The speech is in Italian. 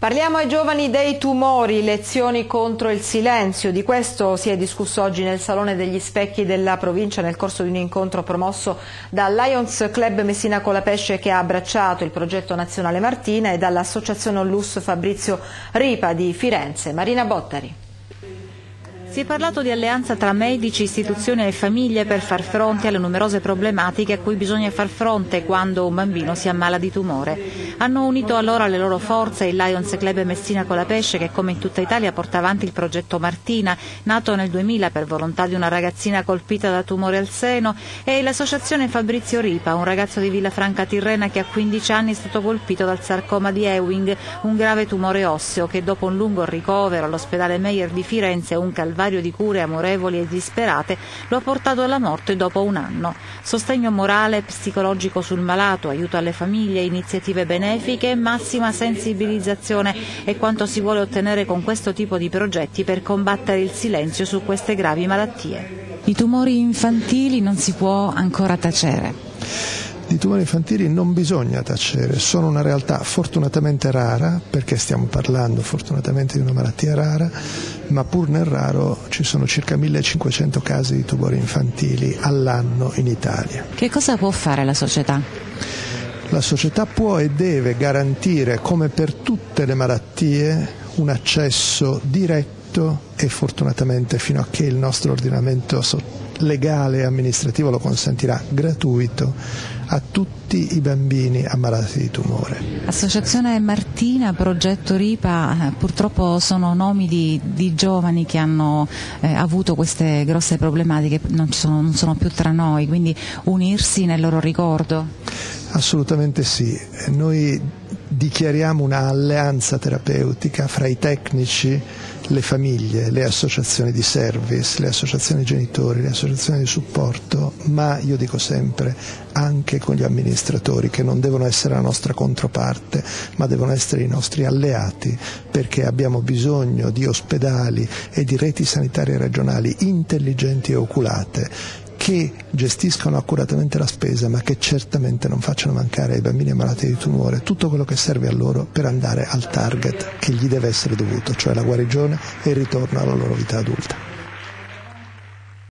Parliamo ai giovani dei tumori, lezioni contro il silenzio. Di questo si è discusso oggi nel Salone degli Specchi della provincia nel corso di un incontro promosso dal Lions Club Messina Colapesce che ha abbracciato il progetto nazionale Martina e dall'associazione Onlus Fabrizio Ripa di Firenze. Marina Bottari. Si è parlato di alleanza tra medici, istituzioni e famiglie per far fronte alle numerose problematiche a cui bisogna far fronte quando un bambino si ammala di tumore. Hanno unito allora le loro forze il Lions Club Messina Colapesce che come in tutta Italia porta avanti il progetto Martina, nato nel 2000 per volontà di una ragazzina colpita da tumore al seno, e l'associazione Fabrizio Ripa, un ragazzo di Villafranca Tirrena che a 15 anni è stato colpito dal sarcoma di Ewing, un grave tumore osseo che dopo un lungo ricovero all'ospedale Meyer di Firenze un calvario di cure amorevoli e disperate lo ha portato alla morte dopo un anno. Sostegno morale e psicologico sul malato, aiuto alle famiglie, iniziative benefiche e massima sensibilizzazione è quanto si vuole ottenere con questo tipo di progetti per combattere il silenzio su queste gravi malattie. I tumori infantili non si può ancora tacere di tumori infantili non bisogna tacere, sono una realtà fortunatamente rara, perché stiamo parlando fortunatamente di una malattia rara, ma pur nel raro ci sono circa 1500 casi di tumori infantili all'anno in Italia. Che cosa può fare la società? La società può e deve garantire, come per tutte le malattie, un accesso diretto e fortunatamente fino a che il nostro ordinamento legale e amministrativo lo consentirà, gratuito a tutti i bambini ammalati di tumore. Associazione Martina, Progetto Ripa, eh, purtroppo sono nomi di, di giovani che hanno eh, avuto queste grosse problematiche, non sono, non sono più tra noi, quindi unirsi nel loro ricordo. Assolutamente sì, noi dichiariamo un'alleanza terapeutica fra i tecnici, le famiglie, le associazioni di service, le associazioni genitori, le associazioni di supporto, ma io dico sempre anche con gli amministratori che non devono essere la nostra controparte, ma devono essere i nostri alleati perché abbiamo bisogno di ospedali e di reti sanitarie regionali intelligenti e oculate che gestiscano accuratamente la spesa ma che certamente non facciano mancare ai bambini ammalati di tumore tutto quello che serve a loro per andare al target che gli deve essere dovuto, cioè la guarigione e il ritorno alla loro vita adulta.